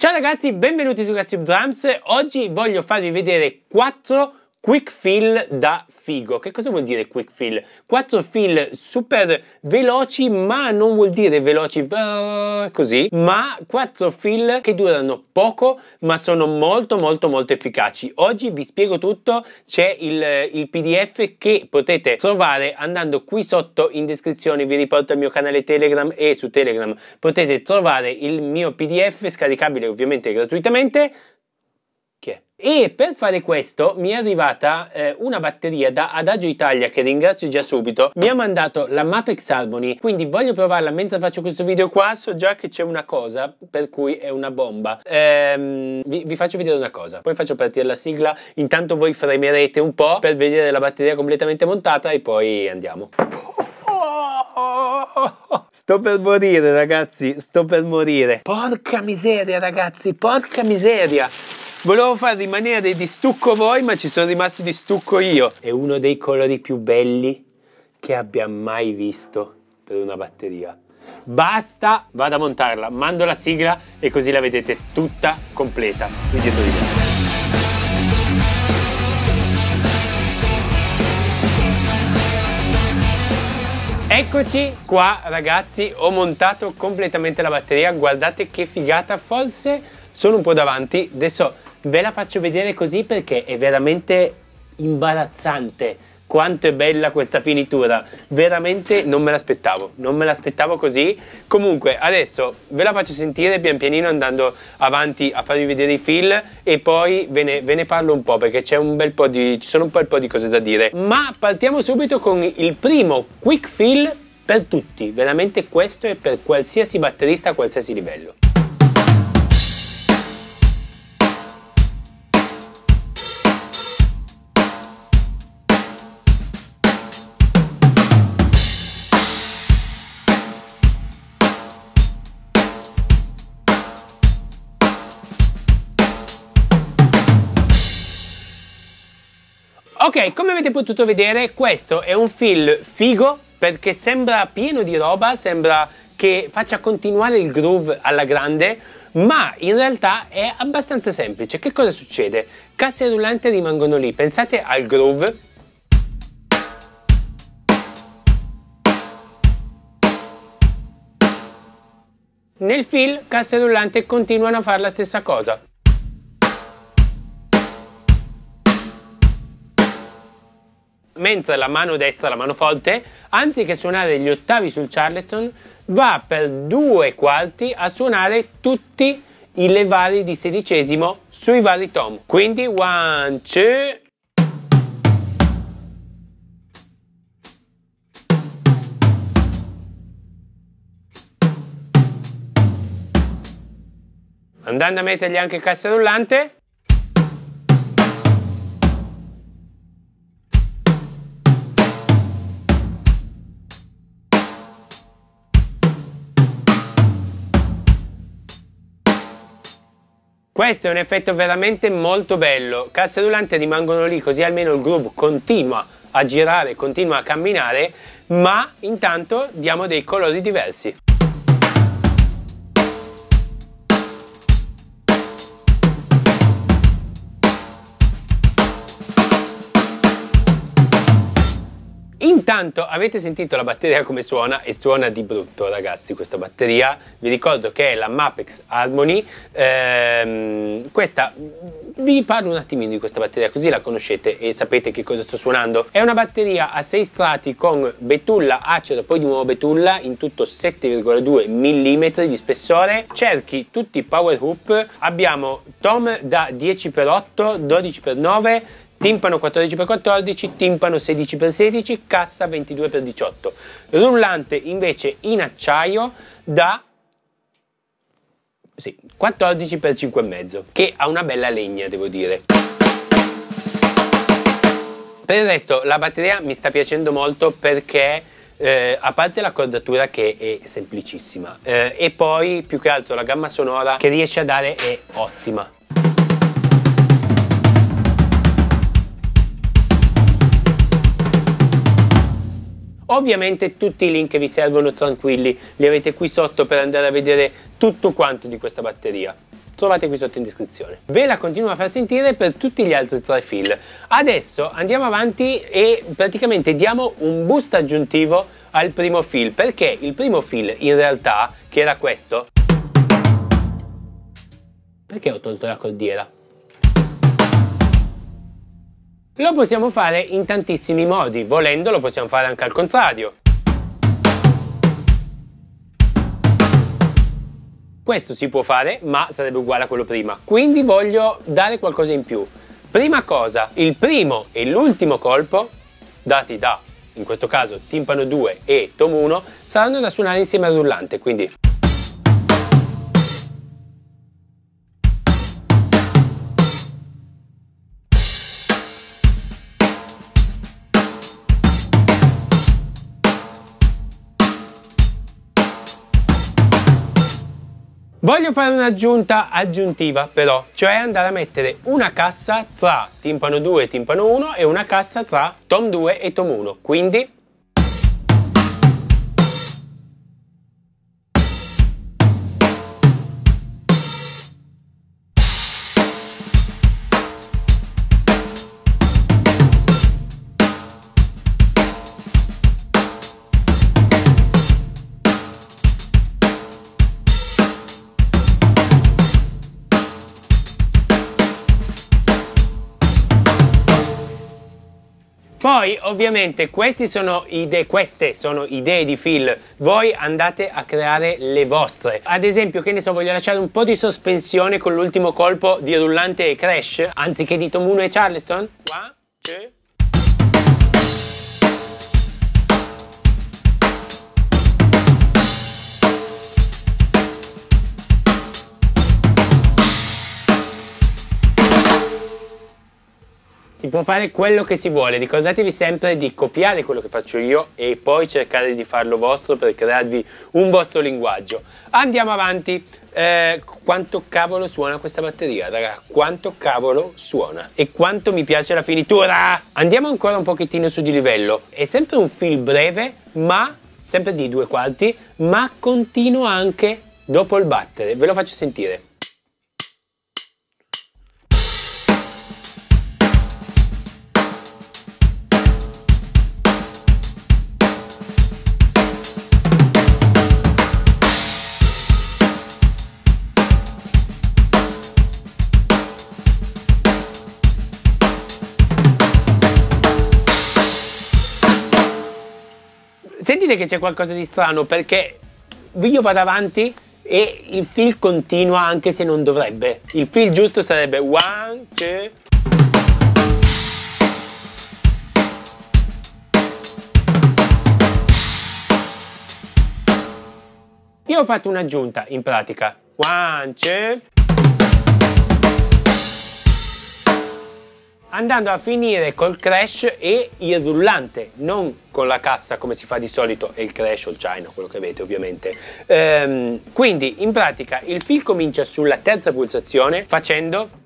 Ciao ragazzi, benvenuti su Gassip Drums. Oggi voglio farvi vedere 4 Quick fill da figo. Che cosa vuol dire quick fill? Quattro fill super veloci, ma non vuol dire veloci uh, così, ma quattro fill che durano poco, ma sono molto molto molto efficaci. Oggi vi spiego tutto, c'è il, il PDF che potete trovare andando qui sotto in descrizione, vi riporto al mio canale Telegram e su Telegram potete trovare il mio PDF scaricabile ovviamente gratuitamente e per fare questo mi è arrivata eh, una batteria da Adagio Italia che ringrazio già subito. Mi ha mandato la Mapex Harmony quindi voglio provarla mentre faccio questo video qua. So già che c'è una cosa per cui è una bomba. Ehm, vi, vi, faccio vedere una cosa. Poi faccio partire la sigla. Intanto voi fremerete un po' per vedere la batteria completamente montata e poi andiamo. Sto per morire ragazzi, sto per morire. Porca miseria ragazzi, porca miseria. Volevo far rimanere di stucco voi, ma ci sono rimasto di stucco io. È uno dei colori più belli che abbia mai visto per una batteria. Basta, vado a montarla, mando la sigla e così la vedete tutta completa. Qui di me. Eccoci qua ragazzi, ho montato completamente la batteria, guardate che figata, forse sono un po' davanti, adesso Ve la faccio vedere così perché è veramente imbarazzante quanto è bella questa finitura. Veramente non me l'aspettavo non me l'aspettavo così. Comunque adesso ve la faccio sentire pian pianino andando avanti a farvi vedere i fill e poi ve ne, ve ne parlo un po' perché c'è un bel po' di ci sono un po' di cose da dire. Ma partiamo subito con il primo quick fill per tutti. Veramente questo è per qualsiasi batterista a qualsiasi livello Ok, come avete potuto vedere questo è un fill figo perché sembra pieno di roba, sembra che faccia continuare il groove alla grande, ma in realtà è abbastanza semplice. Che cosa succede? Casse rullanti rimangono lì, pensate al groove. Nel fill casse rullanti continuano a fare la stessa cosa. Mentre la mano destra, la mano forte, anziché suonare gli ottavi sul charleston, va per due quarti a suonare tutti i levari di sedicesimo sui vari tom. Quindi one, two, andando a mettergli anche il cassa rullante Questo è un effetto veramente molto bello. Casse rullanti rimangono lì così almeno il groove continua a girare, continua a camminare, ma intanto diamo dei colori diversi. Intanto avete sentito la batteria come suona? E suona di brutto ragazzi questa batteria, vi ricordo che è la Mapex Harmony, ehm, questa vi parlo un attimino di questa batteria così la conoscete e sapete che cosa sto suonando. È una batteria a 6 strati con betulla acero, poi di nuovo betulla, in tutto 7,2 mm di spessore, cerchi tutti power hoop, abbiamo tom da 10x8, 12x9, timpano 14x14, timpano 16x16, cassa 22x18. Rullante invece in acciaio da sì, 14x5,5, che ha una bella legna devo dire. Per il resto la batteria mi sta piacendo molto perché eh, a parte la cordatura che è semplicissima eh, e poi più che altro la gamma sonora che riesce a dare è ottima Ovviamente tutti i link vi servono tranquilli, li avete qui sotto per andare a vedere tutto quanto di questa batteria trovate qui sotto in descrizione. Ve la continuo a far sentire per tutti gli altri tre fill. Adesso andiamo avanti e praticamente diamo un boost aggiuntivo al primo fill, perché il primo fill in realtà, che era questo, perché ho tolto la cordiera? Lo possiamo fare in tantissimi modi, volendo lo possiamo fare anche al contrario. Questo si può fare, ma sarebbe uguale a quello prima. Quindi voglio dare qualcosa in più. Prima cosa, il primo e l'ultimo colpo, dati da, in questo caso, timpano 2 e tom 1, saranno da suonare insieme al rullante, quindi... Voglio fare un'aggiunta aggiuntiva però, cioè andare a mettere una cassa tra timpano 2 e timpano 1 e una cassa tra tom 2 e tom 1. Quindi Poi ovviamente sono idee, queste sono idee di Phil, voi andate a creare le vostre. Ad esempio, che ne so, voglio lasciare un po' di sospensione con l'ultimo colpo di rullante e crash, anziché di Tom 1 e Charleston. One, two, Si può fare quello che si vuole, ricordatevi sempre di copiare quello che faccio io e poi cercare di farlo vostro per crearvi un vostro linguaggio. Andiamo avanti, eh, quanto cavolo suona questa batteria, raga, quanto cavolo suona e quanto mi piace la finitura. Andiamo ancora un pochettino su di livello, è sempre un fil breve ma sempre di due quarti, ma continuo anche dopo il battere, ve lo faccio sentire. Sentite che c'è qualcosa di strano perché io vado avanti e il fil continua anche se non dovrebbe. Il fil giusto sarebbe one, two, Io ho fatto un'aggiunta in pratica. One, two. Andando a finire col crash e il rullante, non con la cassa come si fa di solito e il crash o il china, quello che avete ovviamente. Ehm, quindi in pratica il fil comincia sulla terza pulsazione facendo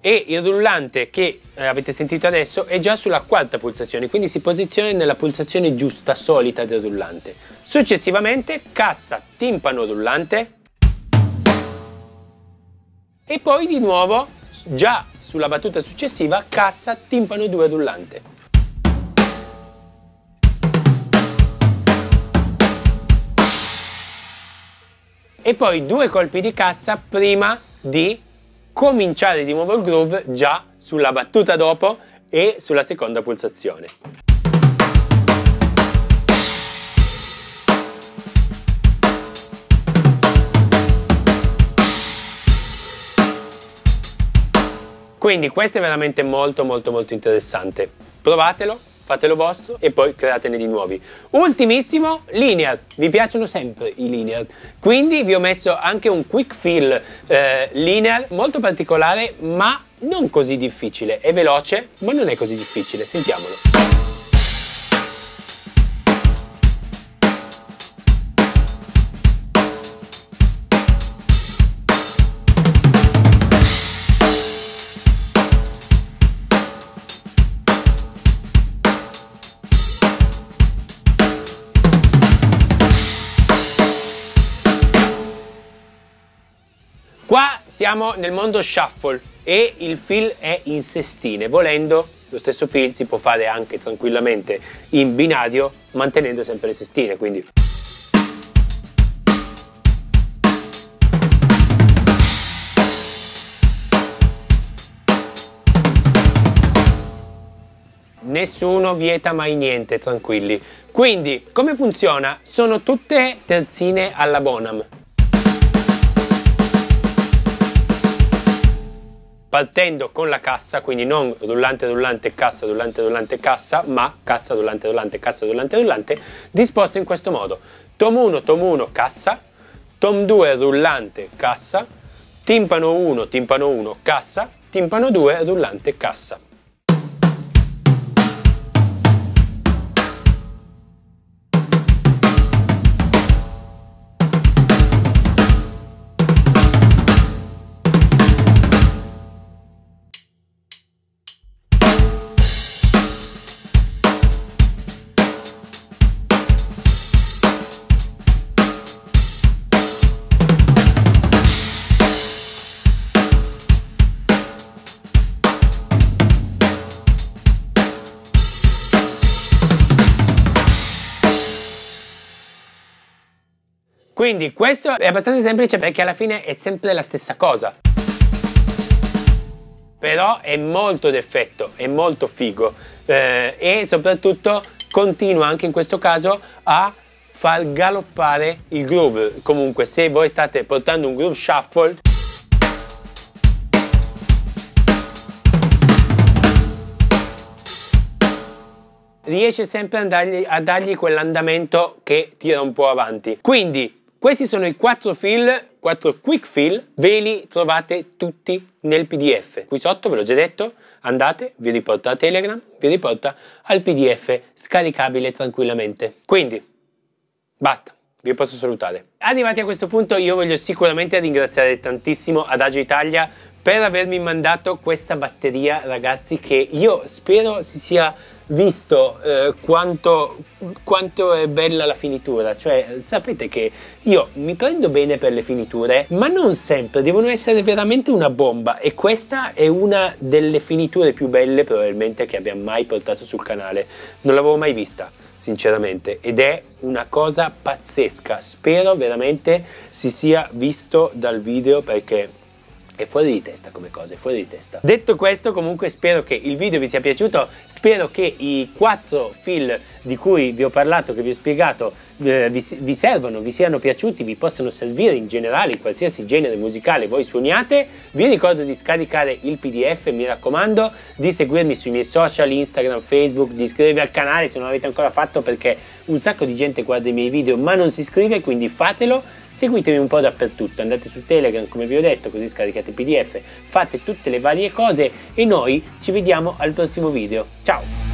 e il rullante che eh, avete sentito adesso è già sulla quarta pulsazione, quindi si posiziona nella pulsazione giusta, solita del rullante. Successivamente cassa, timpano, rullante e poi di nuovo, già sulla battuta successiva, cassa, timpano 2 rullante. E poi due colpi di cassa prima di cominciare di nuovo il groove già sulla battuta dopo e sulla seconda pulsazione. Quindi questo è veramente molto molto molto interessante. Provatelo, fatelo vostro e poi createne di nuovi. Ultimissimo, linear. Vi piacciono sempre i linear. Quindi vi ho messo anche un quick fill eh, linear molto particolare ma non così difficile. È veloce ma non è così difficile. Sentiamolo. Siamo nel mondo shuffle e il fill è in sestine, volendo lo stesso fill si può fare anche tranquillamente in binario mantenendo sempre le sestine, quindi nessuno vieta mai niente, tranquilli. Quindi, come funziona? Sono tutte terzine alla Bonham. Partendo con la cassa, quindi non rullante rullante cassa rullante rullante cassa, ma cassa rullante rullante cassa rullante rullante, disposto in questo modo. Tom 1 tom 1 cassa, tom 2 rullante cassa, timpano 1 timpano 1 cassa, timpano 2 rullante cassa. Quindi questo è abbastanza semplice perché alla fine è sempre la stessa cosa. Però è molto d'effetto, è molto figo eh, e soprattutto continua anche in questo caso a far galoppare il groove. Comunque se voi state portando un groove shuffle riesce sempre a dargli, dargli quell'andamento che tira un po' avanti. Quindi questi sono i quattro fill, quattro quick fill, ve li trovate tutti nel PDF. Qui sotto ve l'ho già detto, andate, vi riporta a Telegram, vi riporta al PDF scaricabile tranquillamente. Quindi, basta. Vi posso salutare. Arrivati a questo punto io voglio sicuramente ringraziare tantissimo Adagio Italia per avermi mandato questa batteria ragazzi che io spero si sia visto eh, quanto, quanto, è bella la finitura, cioè sapete che io mi prendo bene per le finiture, ma non sempre, devono essere veramente una bomba e questa è una delle finiture più belle probabilmente che abbia mai portato sul canale, non l'avevo mai vista sinceramente ed è una cosa pazzesca, spero veramente si sia visto dal video perché è fuori di testa come cosa, è fuori di testa. Detto questo, comunque spero che il video vi sia piaciuto, spero che i quattro fill di cui vi ho parlato, che vi ho spiegato, eh, vi, vi servano, vi siano piaciuti, vi possano servire in generale in qualsiasi genere musicale voi suoniate. Vi ricordo di scaricare il pdf, mi raccomando, di seguirmi sui miei social, Instagram, Facebook, di iscrivervi al canale se non l'avete ancora fatto perché un sacco di gente guarda i miei video ma non si iscrive, quindi fatelo. Seguitemi un po' dappertutto, andate su Telegram come vi ho detto, così scaricate il pdf, fate tutte le varie cose e noi ci vediamo al prossimo video. Ciao!